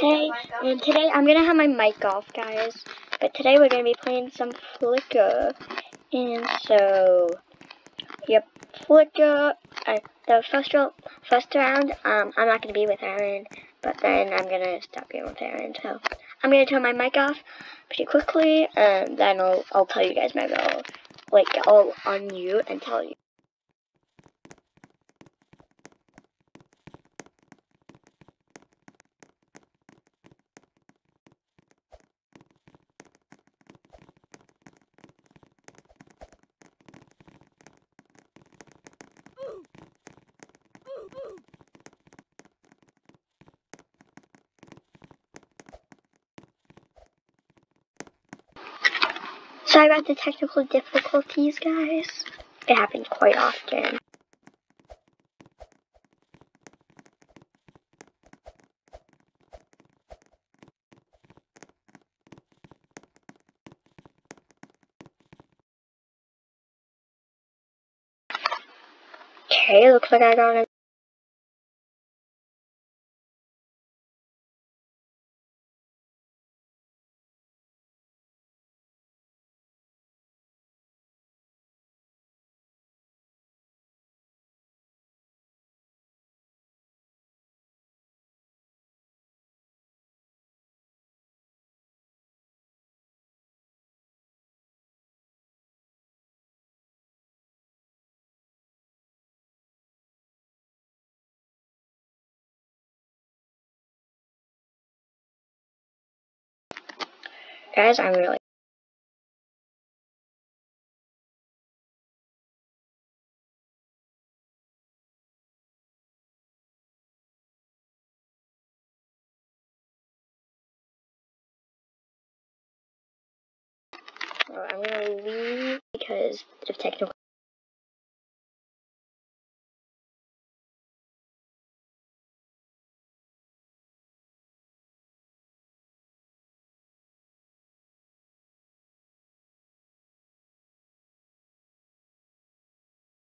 Hey, and today I'm gonna have my mic off, guys. But today we're gonna be playing some Flicker, and so, yep, Flicker. Uh, the first first round, um, I'm not gonna be with Erin, but then I'm gonna stop being with Erin. So I'm gonna turn my mic off pretty quickly, and then I'll I'll tell you guys my goal. Like I'll unmute and tell you. Sorry about the technical difficulties, guys. It happens quite often. Okay, looks like I got a Guys, I'm really I'm gonna leave because of technical